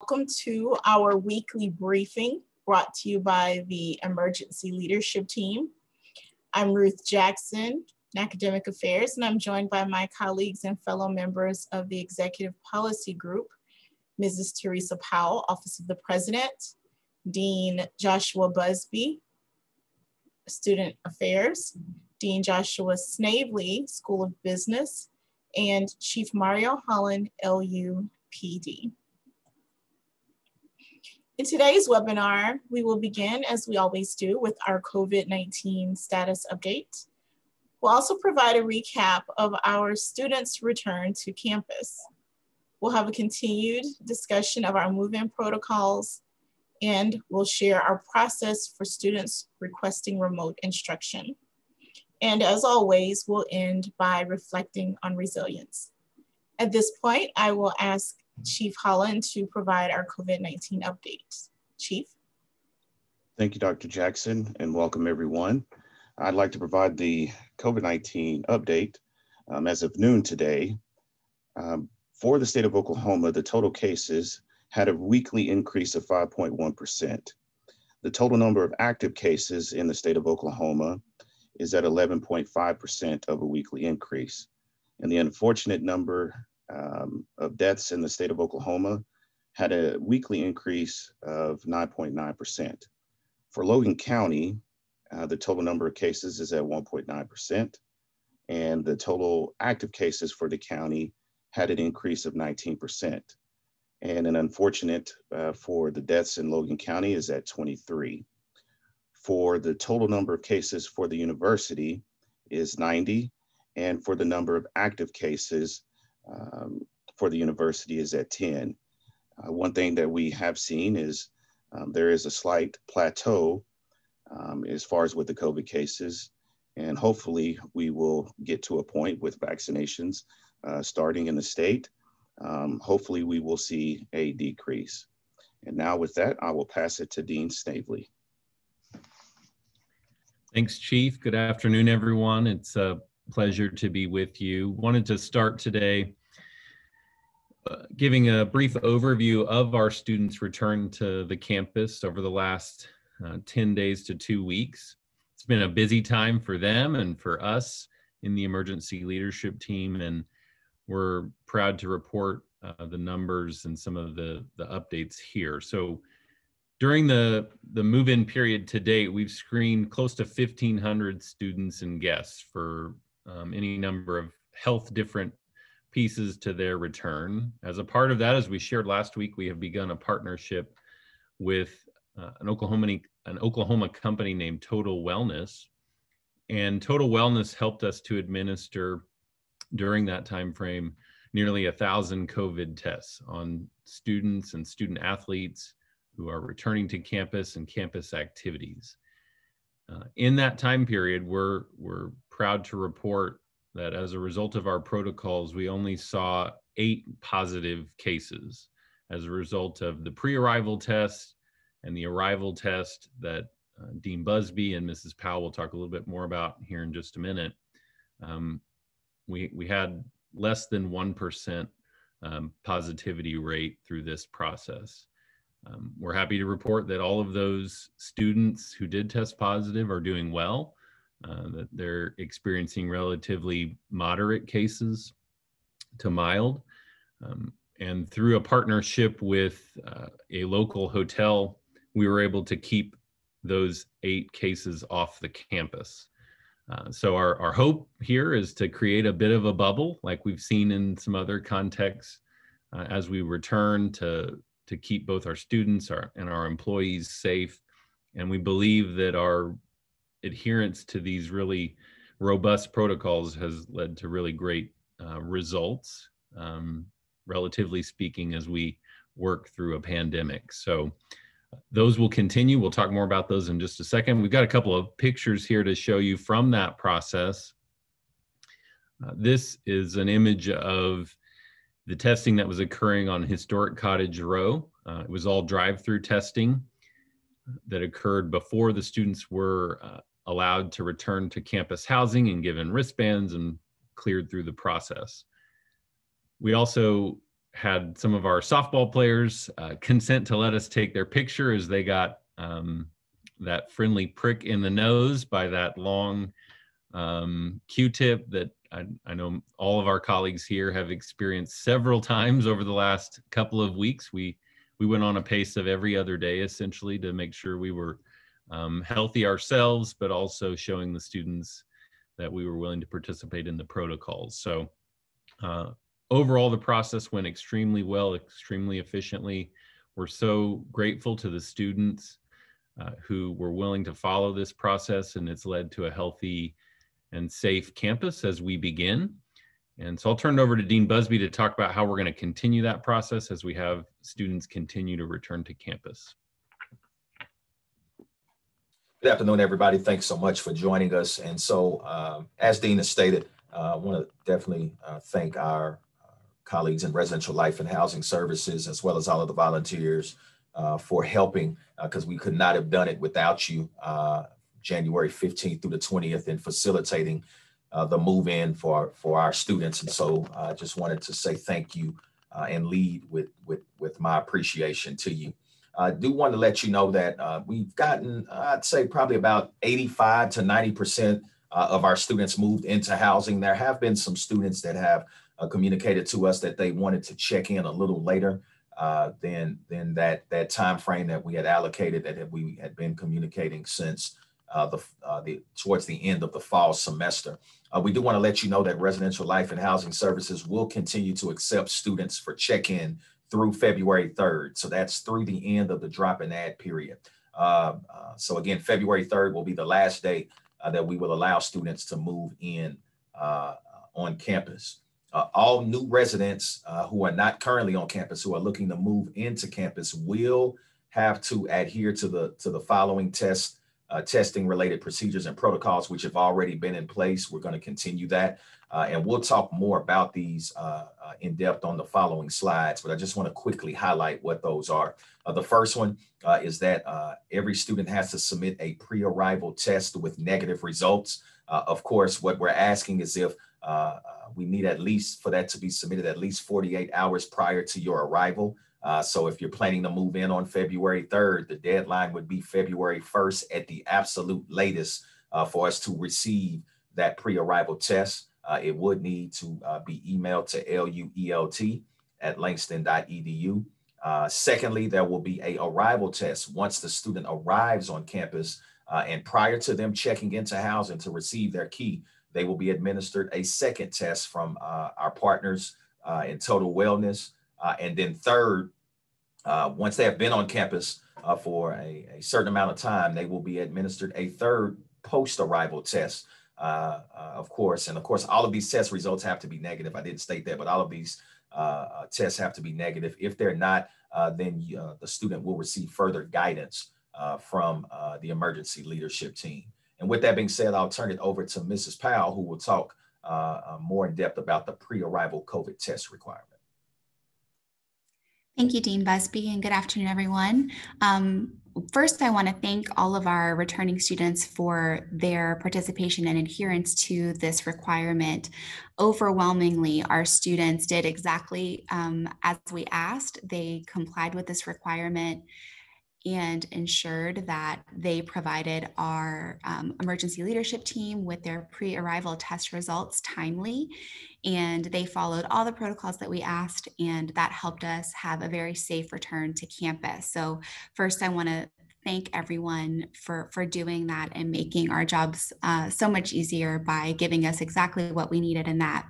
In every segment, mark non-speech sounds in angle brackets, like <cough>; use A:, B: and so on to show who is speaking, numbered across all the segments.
A: Welcome to our weekly briefing brought to you by the Emergency Leadership Team. I'm Ruth Jackson, in Academic Affairs, and I'm joined by my colleagues and fellow members of the Executive Policy Group, Mrs. Teresa Powell, Office of the President, Dean Joshua Busby, Student Affairs, Dean Joshua Snavely, School of Business, and Chief Mario Holland, LUPD. In today's webinar, we will begin, as we always do, with our COVID-19 status update. We'll also provide a recap of our students' return to campus. We'll have a continued discussion of our move-in protocols, and we'll share our process for students requesting remote instruction. And as always, we'll end by reflecting on resilience. At this point, I will ask Chief Holland to provide our COVID-19 update. Chief.
B: Thank you, Dr. Jackson, and welcome everyone. I'd like to provide the COVID-19 update um, as of noon today. Um, for the state of Oklahoma, the total cases had a weekly increase of 5.1%. The total number of active cases in the state of Oklahoma is at 11.5% of a weekly increase. And the unfortunate number um, of deaths in the state of Oklahoma had a weekly increase of 9.9%. For Logan County, uh, the total number of cases is at 1.9%, and the total active cases for the county had an increase of 19%. And an unfortunate uh, for the deaths in Logan County is at 23. For the total number of cases for the university is 90, and for the number of active cases um, for the university is at 10. Uh, one thing that we have seen is um, there is a slight plateau um, as far as with the COVID cases, and hopefully we will get to a point with vaccinations uh, starting in the state. Um, hopefully we will see a decrease. And now with that, I will pass it to Dean Snavely.
C: Thanks, Chief. Good afternoon, everyone. It's a pleasure to be with you. Wanted to start today giving a brief overview of our students' return to the campus over the last uh, 10 days to two weeks. It's been a busy time for them and for us in the emergency leadership team, and we're proud to report uh, the numbers and some of the, the updates here. So during the, the move-in period to date, we've screened close to 1,500 students and guests for um, any number of health different pieces to their return. As a part of that, as we shared last week, we have begun a partnership with uh, an Oklahoma an Oklahoma company named Total Wellness, and Total Wellness helped us to administer during that time frame nearly a thousand COVID tests on students and student athletes who are returning to campus and campus activities. Uh, in that time period, we're we're proud to report that as a result of our protocols, we only saw eight positive cases as a result of the pre-arrival test and the arrival test that uh, Dean Busby and Mrs. Powell will talk a little bit more about here in just a minute. Um, we, we had less than 1% um, positivity rate through this process. Um, we're happy to report that all of those students who did test positive are doing well uh, that they're experiencing relatively moderate cases to mild. Um, and through a partnership with uh, a local hotel, we were able to keep those eight cases off the campus. Uh, so our, our hope here is to create a bit of a bubble like we've seen in some other contexts uh, as we return to, to keep both our students our, and our employees safe. And we believe that our adherence to these really robust protocols has led to really great uh, results, um, relatively speaking, as we work through a pandemic. So those will continue. We'll talk more about those in just a second. We've got a couple of pictures here to show you from that process. Uh, this is an image of the testing that was occurring on Historic Cottage Row. Uh, it was all drive-through testing that occurred before the students were uh, allowed to return to campus housing and given wristbands and cleared through the process. We also had some of our softball players uh, consent to let us take their picture as they got um, that friendly prick in the nose by that long um, Q-tip that I, I, know all of our colleagues here have experienced several times over the last couple of weeks. We we went on a pace of every other day essentially to make sure we were um, healthy ourselves, but also showing the students that we were willing to participate in the protocols. So uh, overall, the process went extremely well, extremely efficiently. We're so grateful to the students uh, who were willing to follow this process, and it's led to a healthy and safe campus as we begin. And so I'll turn it over to Dean Busby to talk about how we're going to continue that process as we have students continue to return to campus.
D: Good afternoon, everybody. Thanks so much for joining us. And so, um, as Dean has stated, uh, I want to definitely uh, thank our uh, colleagues in residential life and housing services, as well as all of the volunteers uh, for helping, because uh, we could not have done it without you uh, January 15th through the 20th in facilitating the move in for for our students. And so I just wanted to say thank you and lead with with with my appreciation to you. I do want to let you know that uh, we've gotten, I'd say, probably about 85 to 90 percent uh, of our students moved into housing. There have been some students that have uh, communicated to us that they wanted to check in a little later. than than that that time frame that we had allocated that we had been communicating since uh, the, uh, the towards the end of the fall semester. Uh, we do want to let you know that Residential Life and Housing Services will continue to accept students for check-in through February 3rd. So that's through the end of the drop and add period. Uh, uh, so again, February 3rd will be the last day uh, that we will allow students to move in on campus. all new residents who are not currently on campus, who are looking to move into campus will have to adhere to the, to the following tests uh, testing related procedures and protocols, which have already been in place. We're going to continue that. Uh, and we'll talk more about these uh, uh in depth on the following slides, but I just want to quickly highlight what those are. Uh, the first one uh, is that every student has to submit a pre-arrival test with negative results. of course, what we're asking is if we need at least for that to be submitted at least 48 hours prior to your arrival. Uh, so if you're planning to move in on February 3rd, the deadline would be February 1st at the absolute latest uh, for us to receive that pre-arrival test. Uh, it would need to uh, be emailed to luelt at langston.edu. Uh, secondly, there will be a arrival test once the student arrives on campus uh, and prior to them checking into housing to receive their key, they will be administered a second test from our partners in Total Wellness. Uh, and then third, uh, once they have been on campus uh, for a, a, certain amount of time, they will be administered a third post-arrival test, uh, uh, of course. And of course, all of these test results have to be negative. I didn't state that, but all of these uh, tests have to be negative. If they're not, then the student will receive further guidance from the emergency leadership team. And with that being said, I'll turn it over to Mrs. Powell, who will talk more in depth about the pre-arrival COVID test requirement.
E: Thank you, Dean Busby, and good afternoon, everyone. Um, first, I want to thank all of our returning students for their participation and adherence to this requirement. Overwhelmingly, our students did exactly um, as we asked. They complied with this requirement and ensured that they provided our um, emergency leadership team with their pre arrival test results timely. And they followed all the protocols that we asked, and that helped us have a very safe return to campus. So, first, I want to thank everyone for for doing that and making our jobs uh, so much easier by giving us exactly what we needed in that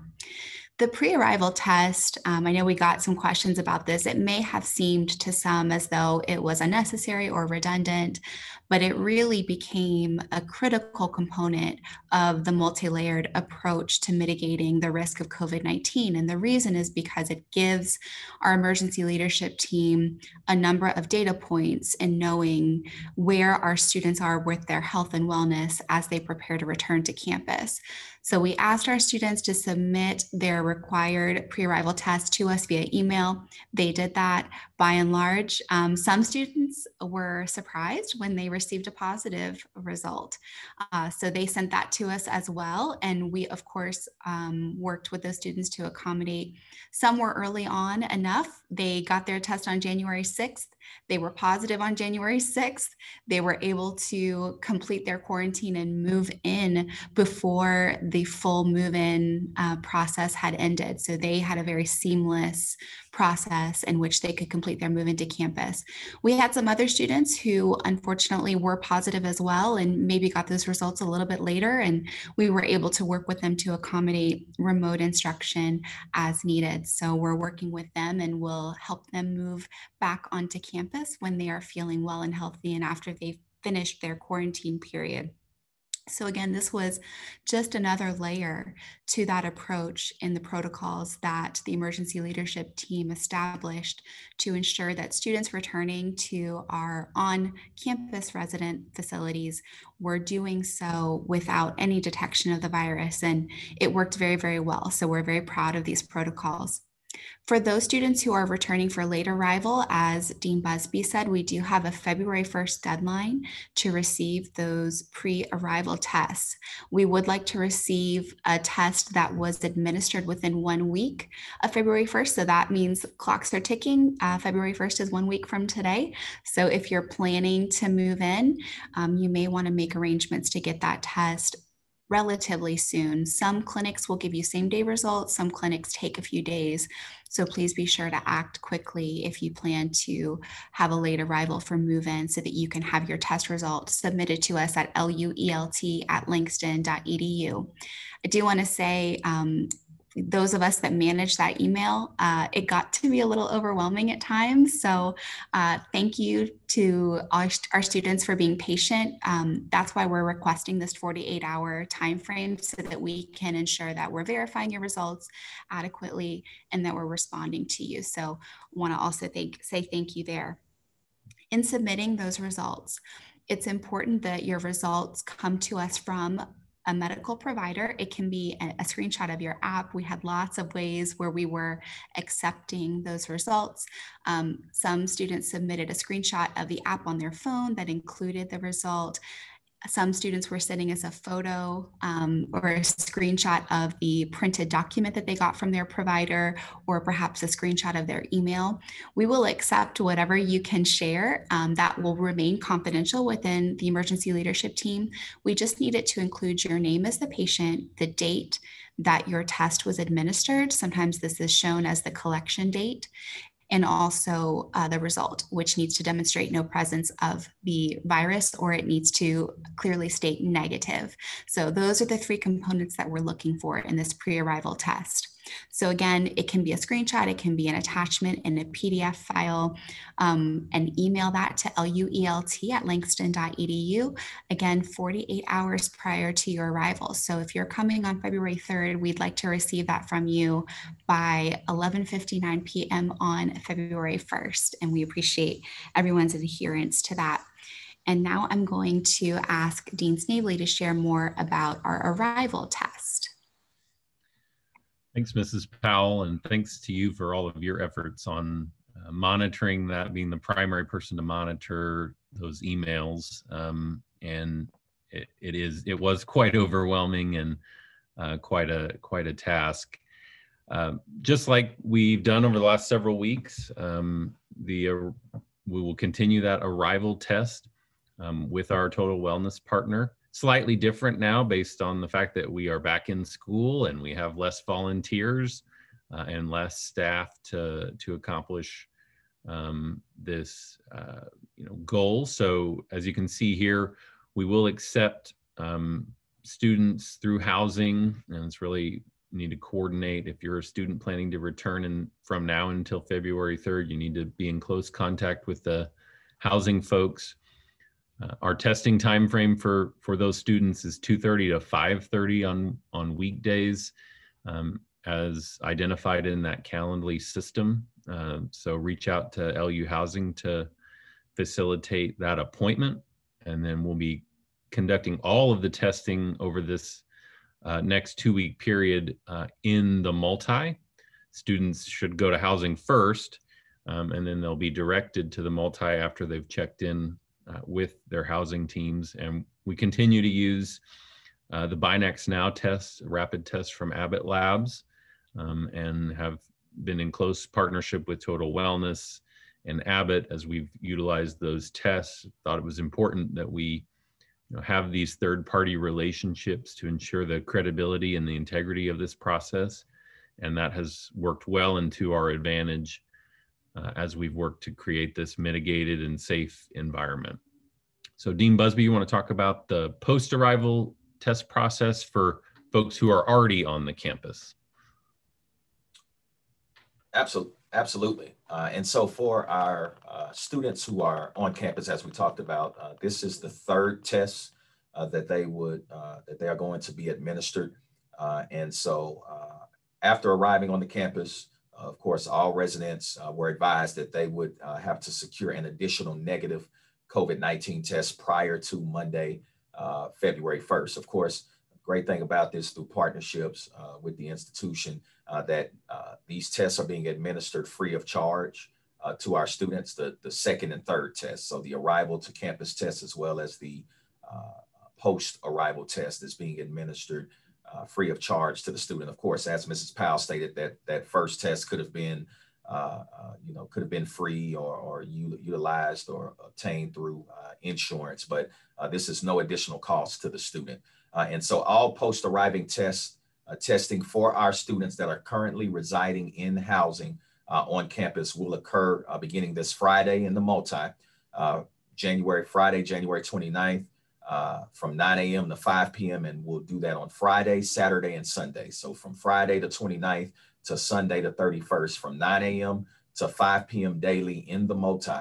E: the pre arrival test, um, I know we got some questions about this. It may have seemed to some as though it was unnecessary or redundant, but it really became a critical component of the multi layered approach to mitigating the risk of COVID 19. And the reason is because it gives our emergency leadership team a number of data points in knowing where our students are with their health and wellness as they prepare to return to campus. So we asked our students to submit their required pre-arrival test to us via email. They did that by and large. Um, some students were surprised when they received a positive result. Uh, so they sent that to us as well. And we, of course, um, worked with those students to accommodate. Some were early on enough. They got their test on January 6th. They were positive on January 6th. They were able to complete their quarantine and move in before the full move in uh, process had ended. So they had a very seamless process in which they could complete their move into campus. We had some other students who unfortunately were positive as well and maybe got those results a little bit later. And we were able to work with them to accommodate remote instruction as needed. So we're working with them and we'll help them move back onto campus when they are feeling well and healthy and after they've finished their quarantine period. So, again, this was just another layer to that approach in the protocols that the emergency leadership team established to ensure that students returning to our on campus resident facilities were doing so without any detection of the virus. And it worked very, very well. So, we're very proud of these protocols. For those students who are returning for late arrival, as Dean Busby said, we do have a February 1st deadline to receive those pre-arrival tests. We would like to receive a test that was administered within one week of February 1st. So that means clocks are ticking. Uh, February 1st is one week from today. So if you're planning to move in, um, you may want to make arrangements to get that test relatively soon. Some clinics will give you same day results, some clinics take a few days. So please be sure to act quickly if you plan to have a late arrival for move in so that you can have your test results submitted to us at luelt at langston.edu. I do want to say um, those of us that manage that email, uh, it got to be a little overwhelming at times. So uh, thank you to our, our, students for being patient. Um, that's why we're requesting this 48 hour time frame so that we can ensure that we're verifying your results adequately and that we're responding to you. So want to also thank, say thank you there. In submitting those results, it's important that your results come to us from a medical provider. It can be a, a, screenshot of your app. We had lots of ways where we were accepting those results. Um, some students submitted a screenshot of the app on their phone that included the result some students were sending us a photo um, or a screenshot of the printed document that they got from their provider, or perhaps a screenshot of their email. We will accept whatever you can share um, that will remain confidential within the emergency leadership team. We just need it to include your name as the patient, the date that your test was administered. Sometimes this is shown as the collection date, and also uh, the result, which needs to demonstrate no presence of the virus or it needs to clearly state negative. So those are the three components that we're looking for in this pre-arrival test. So again, it can be a screenshot, it can be an attachment in a PDF file, um, and email that to luelt at langston.edu. Again, 48 hours prior to your arrival. So if you're coming on February 3rd, we'd like to receive that from you by 11.59 p.m. on February 1st. And we appreciate everyone's adherence to that. And now I'm going to ask Dean Snavely to share more about our arrival test.
C: Thanks, Mrs. Powell, and thanks to you for all of your efforts on uh, monitoring that, being the primary person to monitor those emails. Um, and it, it is it was quite overwhelming and uh, quite a quite a task. Uh, just like we've done over the last several weeks, um, the uh, we will continue that arrival test um, with our total wellness partner slightly different now based on the fact that we are back in school and we have less volunteers uh, and less staff to to accomplish um, this uh, you know goal. So as you can see here, we will accept um, students through housing, and it's really need to coordinate. If you're a student planning to return and from now until February 3rd, you need to be in close contact with the housing folks. Uh, our testing time frame for for those students is 2:30 to 5:30 on on weekdays, um, as identified in that Calendly system. Uh, so reach out to LU Housing to facilitate that appointment, and then we'll be conducting all of the testing over this uh, next two week period uh, in the multi. Students should go to housing first um, and then they'll be directed to the multi after they've checked in uh, with their housing teams. And we continue to use uh, the Binax Now test, rapid test from Abbott Labs, um, and have been in close partnership with Total Wellness and Abbott as we've utilized those tests. Thought it was important that we you know, have these third party relationships to ensure the credibility and the integrity of this process. And that has worked well into our advantage uh, as we've worked to create this mitigated and safe environment. So Dean Busby, you want to talk about the post-arrival test process for folks who are already on the campus?
D: Absolutely. Absolutely. Uh, and so for our uh, students who are on campus, as we talked about, uh, this is the third test uh, that they would, uh, that they are going to be administered. Uh, and so after arriving on the campus, of course, all residents uh, were advised that they would uh, have to secure an additional negative COVID 19 test prior to Monday, uh, February 1st. Of course, great thing about this through partnerships uh, with the institution uh, that uh, these tests are being administered free of charge to our students, the, the second and third tests. So the arrival to campus test as well as the post arrival test is being administered uh, free of charge to the student. Of course, as Mrs. Powell stated, that that first test could have been, uh, uh, you know, could have been free or, or utilized or obtained through uh, insurance, but uh, this is no additional cost to the student. Uh, and so all post-arriving tests, testing for our students that are currently residing in housing on campus will occur beginning this Friday in the multi, January, Friday, January 29th, uh, from 9 a.m. to 5 p.m. And we'll do that on Friday, Saturday, and Sunday. So from Friday the 29th to Sunday the 31st, from 9 a.m. to 5 p.m. daily in the multi,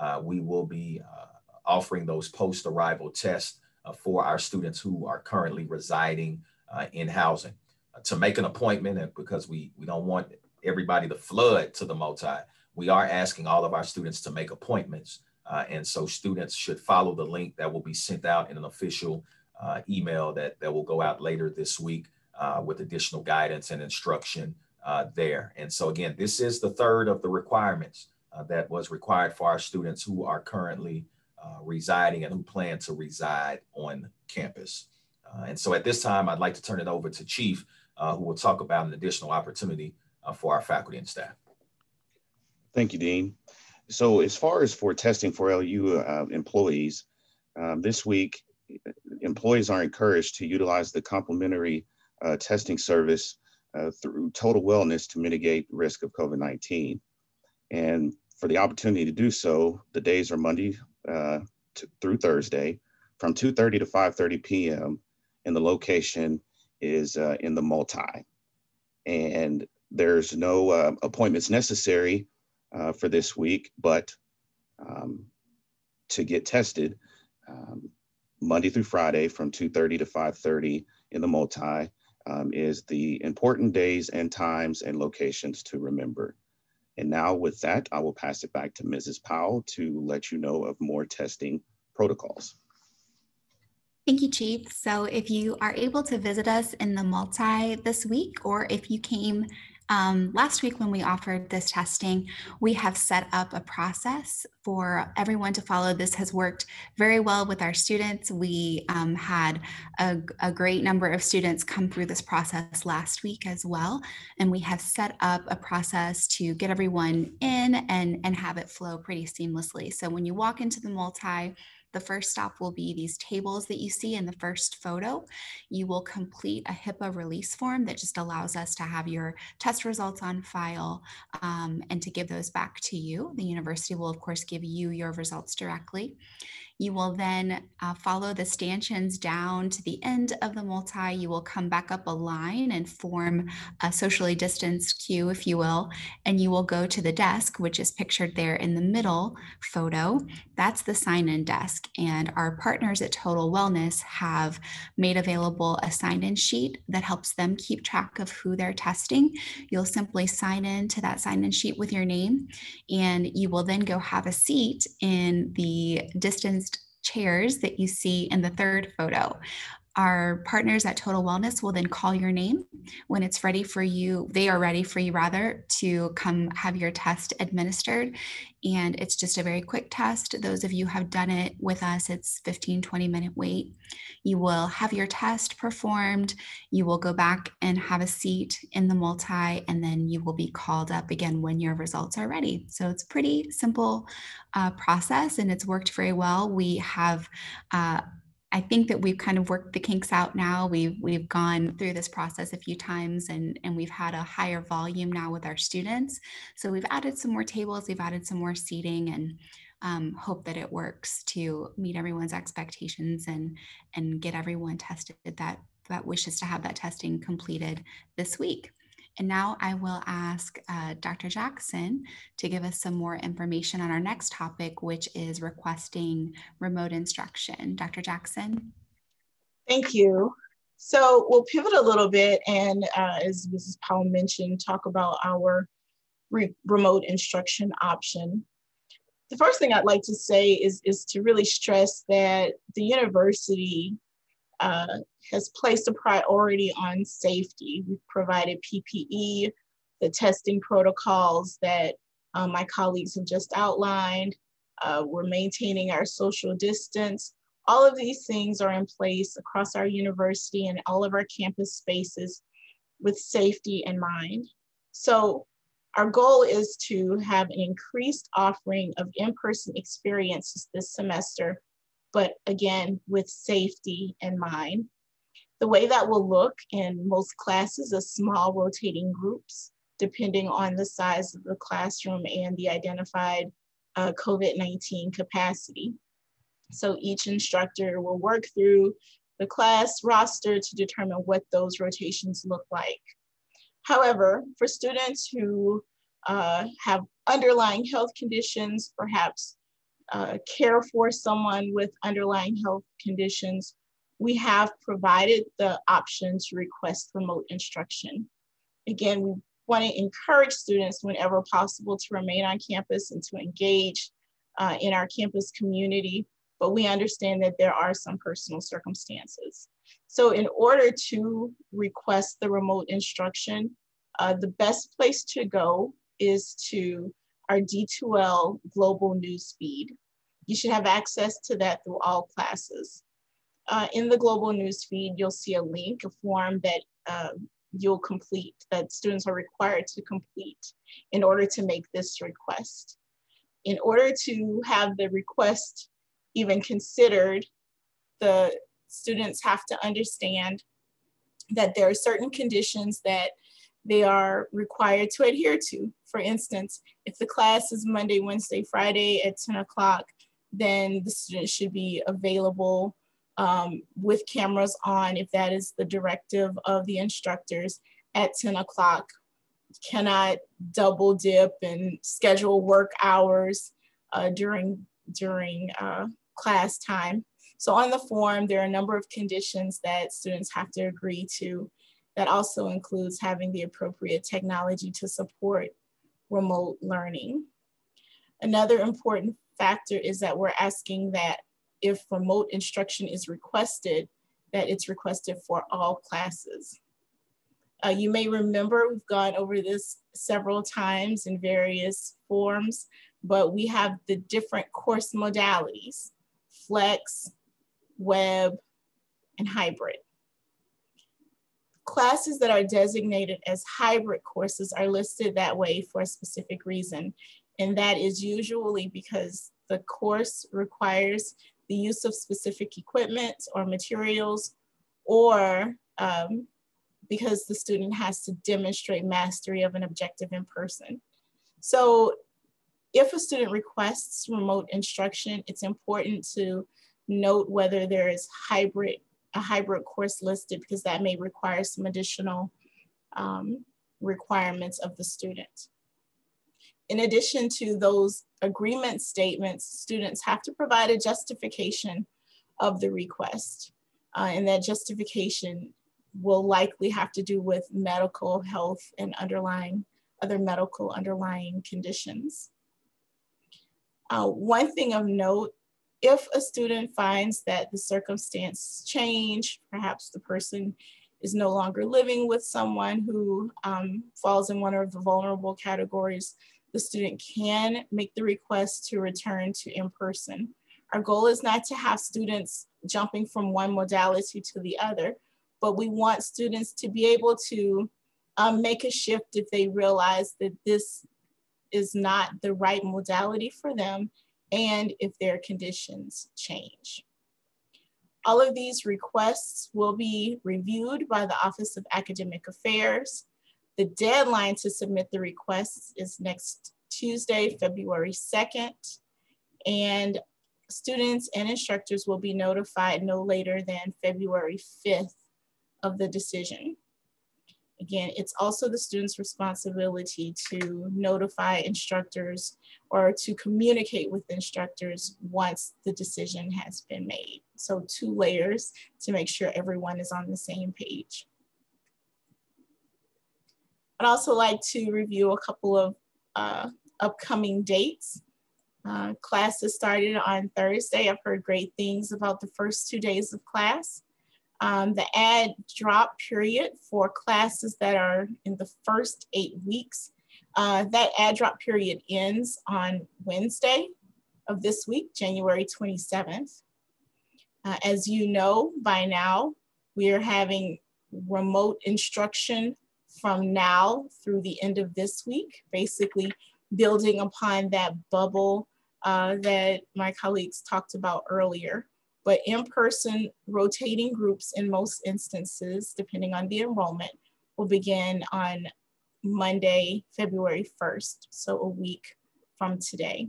D: uh, we will be uh, offering those post arrival tests uh, for our students who are currently residing uh, in housing. to make an appointment, and because we, we don't want everybody to flood to the multi, we are asking all of our students to make appointments uh, and so students should follow the link that will be sent out in an official uh, email that, that will go out later this week uh, with additional guidance and instruction uh, there. And so again, this is the third of the requirements uh, that was required for our students who are currently uh, residing and who plan to reside on campus. and so at this time, I'd like to turn it over to Chief, who will talk about an additional opportunity for our faculty and staff.
B: Thank you, Dean. So as far as for testing for LU uh, employees, um, this week, employees are encouraged to utilize the complimentary uh, testing service uh, through Total Wellness to mitigate risk of COVID-19. And for the opportunity to do so, the days are Monday uh, through Thursday from 2.30 to 5.30 p.m. and the location is uh, in the multi. And there's no uh, appointments necessary uh, for this week, but um, to get tested um, Monday through Friday from 2.30 to 5.30 in the multi um, is the important days and times and locations to remember. And now with that, I will pass it back to Mrs. Powell to let you know of more testing protocols.
E: Thank you, Chief. So if you are able to visit us in the multi this week, or if you came um, last week, when we offered this testing, we have set up a process for everyone to follow. This has worked very well with our students. We um, had a, a, great number of students come through this process last week as well. And we have set up a process to get everyone in and, and have it flow pretty seamlessly. So when you walk into the multi, the first stop will be these tables that you see in the first photo. You will complete a HIPAA release form that just allows us to have your test results on file um, and to give those back to you. The university will, of course, give you your results directly. You will then uh, follow the stanchions down to the end of the multi. You will come back up a line and form a socially distanced queue, if you will, and you will go to the desk, which is pictured there in the middle photo. That's the sign in desk. And our partners at Total Wellness have made available a sign in sheet that helps them keep track of who they're testing. You'll simply sign in to that sign in sheet with your name, and you will then go have a seat in the distance chairs that you see in the third photo. Our partners at Total Wellness will then call your name when it's ready for you. They are ready for you, rather, to come have your test administered. And it's just a very quick test. Those of you have done it with us, it's 15, 20 minute wait. You will have your test performed. You will go back and have a seat in the multi, and then you will be called up again when your results are ready. So it's pretty simple uh, process and it's worked very well. We have uh, I think that we've kind of worked the kinks out now. We've we've gone through this process a few times and and we've had a higher volume now with our students. So we've added some more tables, we've added some more seating and um, hope that it works to meet everyone's expectations and and get everyone tested that that wishes to have that testing completed this week. And now I will ask uh, Dr. Jackson to give us some more information on our next topic, which is requesting remote instruction. Dr. Jackson.
A: Thank you. So we'll pivot a little bit and uh, as Mrs. Powell mentioned, talk about our re remote instruction option. The first thing I'd like to say is, is to really stress that the university uh, has placed a priority on safety. We've provided PPE, the testing protocols that um, my colleagues have just outlined. Uh, we're maintaining our social distance. All of these things are in place across our university and all of our campus spaces with safety in mind. So our goal is to have an increased offering of in-person experiences this semester but again, with safety in mind. The way that will look in most classes is small rotating groups, depending on the size of the classroom and the identified uh, COVID-19 capacity. So each instructor will work through the class roster to determine what those rotations look like. However, for students who uh, have underlying health conditions, perhaps uh, care for someone with underlying health conditions, we have provided the option to request remote instruction. Again, we want to encourage students whenever possible to remain on campus and to engage uh, in our campus community, but we understand that there are some personal circumstances. So in order to request the remote instruction, uh, the best place to go is to our D2L global news feed. You should have access to that through all classes. Uh, in the global news feed, you'll see a link, a form that uh, you'll complete, that students are required to complete in order to make this request. In order to have the request even considered, the students have to understand that there are certain conditions that they are required to adhere to. For instance, if the class is Monday, Wednesday, Friday at 10 o'clock, then the student should be available um, with cameras on if that is the directive of the instructors at 10 o'clock. Cannot double dip and schedule work hours uh, during, during uh, class time. So on the form, there are a number of conditions that students have to agree to that also includes having the appropriate technology to support remote learning. Another important factor is that we're asking that if remote instruction is requested, that it's requested for all classes. Uh, you may remember we've gone over this several times in various forms, but we have the different course modalities, flex, web, and hybrid. Classes that are designated as hybrid courses are listed that way for a specific reason. And that is usually because the course requires the use of specific equipment or materials, or um, because the student has to demonstrate mastery of an objective in person. So if a student requests remote instruction, it's important to note whether there is hybrid, a hybrid course listed because that may require some additional um, requirements of the student. In addition to those agreement statements, students have to provide a justification of the request. Uh, and that justification will likely have to do with medical health and underlying other medical underlying conditions. Uh, one thing of note if a student finds that the circumstance change, perhaps the person is no longer living with someone who um, falls in one of the vulnerable categories, the student can make the request to return to in-person. Our goal is not to have students jumping from one modality to the other, but we want students to be able to um, make a shift if they realize that this is not the right modality for them and if their conditions change. All of these requests will be reviewed by the Office of Academic Affairs. The deadline to submit the requests is next Tuesday, February 2nd, and students and instructors will be notified no later than February 5th of the decision. Again, it's also the student's responsibility to notify instructors or to communicate with instructors once the decision has been made. So two layers to make sure everyone is on the same page. I'd also like to review a couple of uh, upcoming dates. Uh, classes started on Thursday. I've heard great things about the first two days of class. Um, the add drop period for classes that are in the first eight weeks, uh, that add drop period ends on Wednesday of this week, January 27th. Uh, as you know by now, we are having remote instruction from now through the end of this week, basically building upon that bubble uh, that my colleagues talked about earlier but in-person rotating groups in most instances, depending on the enrollment, will begin on Monday, February 1st, so a week from today.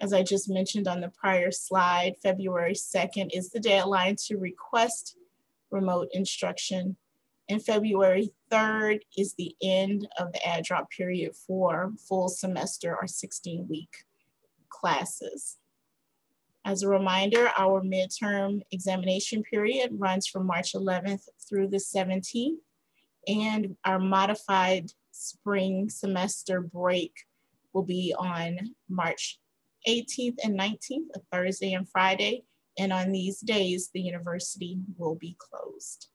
A: As I just mentioned on the prior slide, February 2nd is the deadline to request remote instruction. And February 3rd is the end of the add drop period for full semester or 16 week classes. As a reminder, our midterm examination period runs from March 11th through the 17th, and our modified spring semester break will be on March 18th and 19th, a Thursday and Friday, and on these days, the university will be closed.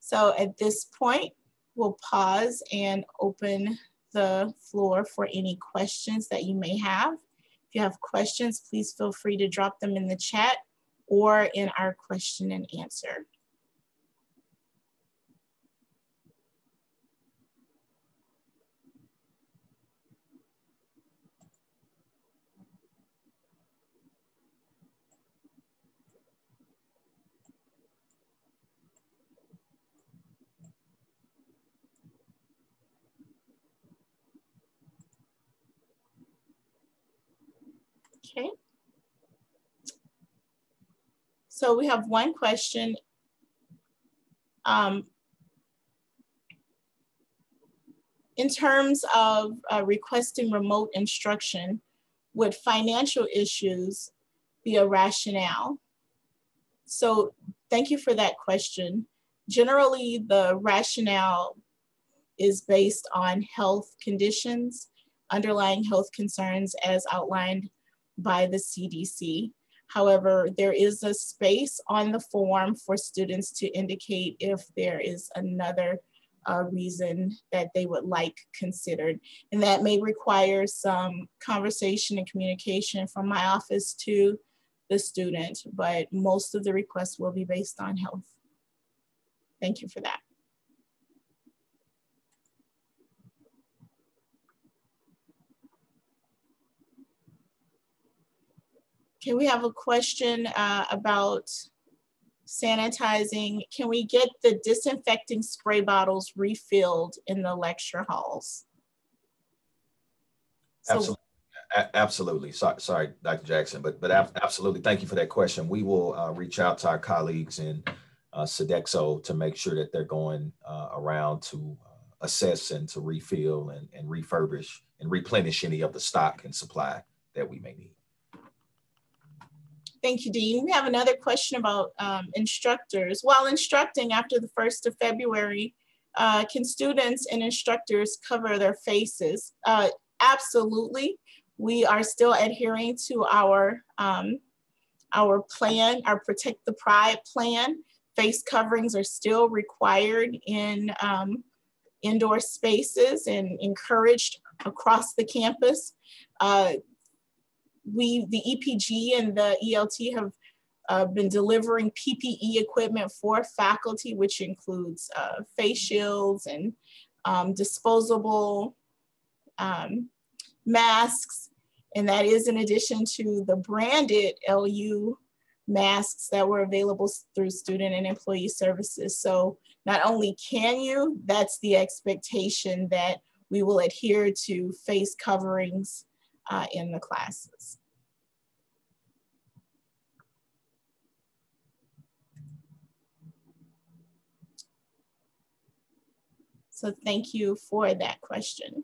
A: So at this point, we'll pause and open the floor for any questions that you may have. If you have questions, please feel free to drop them in the chat or in our question and answer. Okay. So we have one question. Um, in terms of uh, requesting remote instruction, would financial issues be a rationale? So thank you for that question. Generally, the rationale is based on health conditions, underlying health concerns as outlined by the CDC. However, there is a space on the form for students to indicate if there is another uh, reason that they would like considered. And that may require some conversation and communication from my office to the student, but most of the requests will be based on health. Thank you for that. Okay, we have a question uh, about sanitizing. Can we get the disinfecting spray bottles refilled in the lecture halls?
D: So, absolutely. absolutely. Sorry, Dr. Jackson, but but absolutely. Thank you for that question. We will uh, reach out to our colleagues in uh, Sodexo to make sure that they're going uh, around to uh, assess and to refill and, and refurbish and replenish any of the stock and supply that we may need.
A: Thank you, Dean. We have another question about um, instructors. While instructing after the 1st of February, uh, can students and instructors cover their faces? Uh, absolutely. We are still adhering to our, um, our plan, our Protect the Pride plan. Face coverings are still required in um, indoor spaces and encouraged across the campus. Uh, we, the EPG and the ELT have uh, been delivering PPE equipment for faculty, which includes uh, face shields and um, disposable um, masks. And that is in addition to the branded LU masks that were available through student and employee services. So not only can you, that's the expectation that we will adhere to face coverings uh, in the classes. So thank you for that question.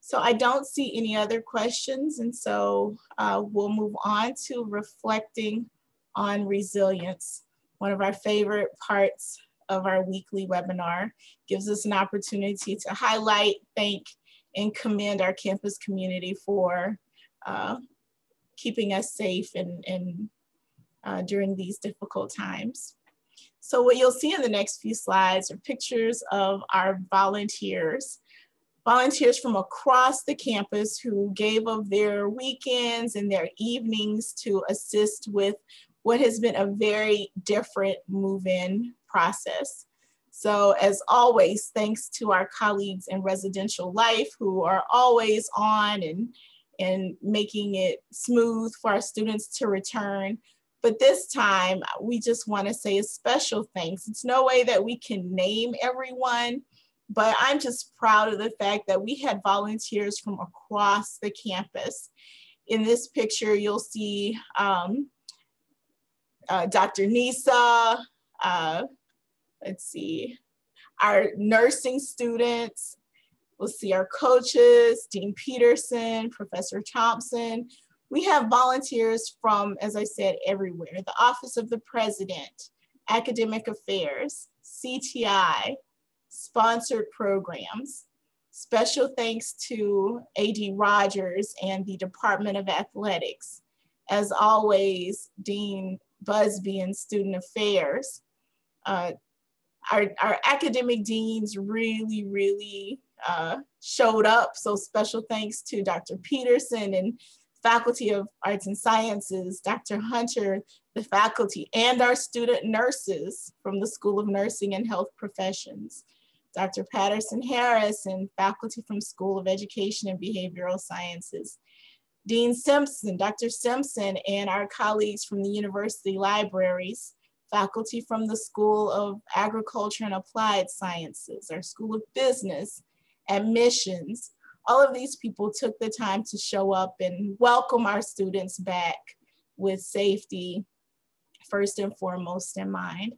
A: So I don't see any other questions. And so uh, we'll move on to reflecting on resilience. One of our favorite parts of our weekly webinar gives us an opportunity to highlight, thank, and commend our campus community for uh, keeping us safe and, and uh, during these difficult times. So what you'll see in the next few slides are pictures of our volunteers, volunteers from across the campus who gave of their weekends and their evenings to assist with what has been a very different move-in process. So as always, thanks to our colleagues in residential life who are always on and, and making it smooth for our students to return. But this time, we just want to say a special thanks. It's no way that we can name everyone, but I'm just proud of the fact that we had volunteers from across the campus. In this picture, you'll see um, uh, Dr. Nisa, uh, let's see, our nursing students, we'll see our coaches, Dean Peterson, Professor Thompson, we have volunteers from, as I said, everywhere. The Office of the President, Academic Affairs, CTI, sponsored programs. Special thanks to AD Rogers and the Department of Athletics. As always, Dean Busby and Student Affairs. Uh, our, our academic deans really, really uh, showed up. So special thanks to Dr. Peterson and Faculty of Arts and Sciences, Dr. Hunter, the faculty, and our student nurses from the School of Nursing and Health Professions, Dr. Patterson Harris, and faculty from School of Education and Behavioral Sciences, Dean Simpson, Dr. Simpson, and our colleagues from the university libraries, faculty from the School of Agriculture and Applied Sciences, our School of Business, admissions, all of these people took the time to show up and welcome our students back with safety first and foremost in mind.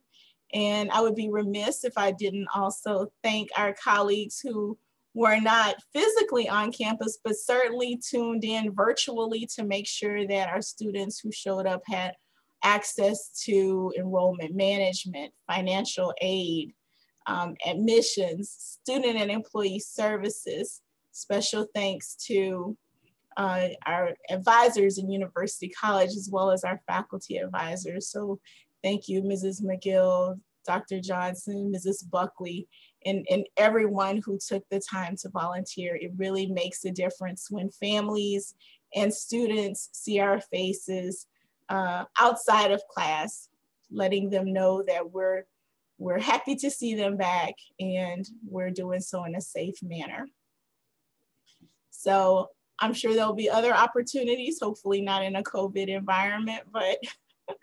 A: And I would be remiss if I didn't also thank our colleagues who were not physically on campus, but certainly tuned in virtually to make sure that our students who showed up had access to enrollment management, financial aid, um, admissions, student and employee services, Special thanks to uh, our advisors in University College, as well as our faculty advisors. So thank you, Mrs. McGill, Dr. Johnson, Mrs. Buckley, and, and everyone who took the time to volunteer. It really makes a difference when families and students see our faces uh, outside of class, letting them know that we're, we're happy to see them back and we're doing so in a safe manner. So I'm sure there'll be other opportunities, hopefully not in a COVID environment, but <laughs>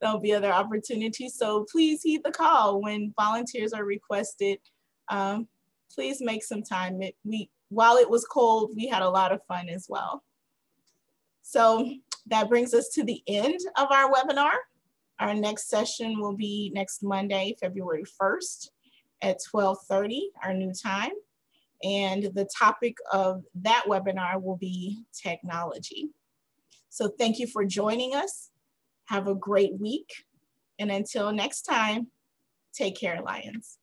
A: there'll be other opportunities. So please heed the call when volunteers are requested. Um, please make some time. It, we, while it was cold, we had a lot of fun as well. So that brings us to the end of our webinar. Our next session will be next Monday, February 1st at 12.30, our new time. And the topic of that webinar will be technology. So thank you for joining us. Have a great week. And until next time, take care, Lions.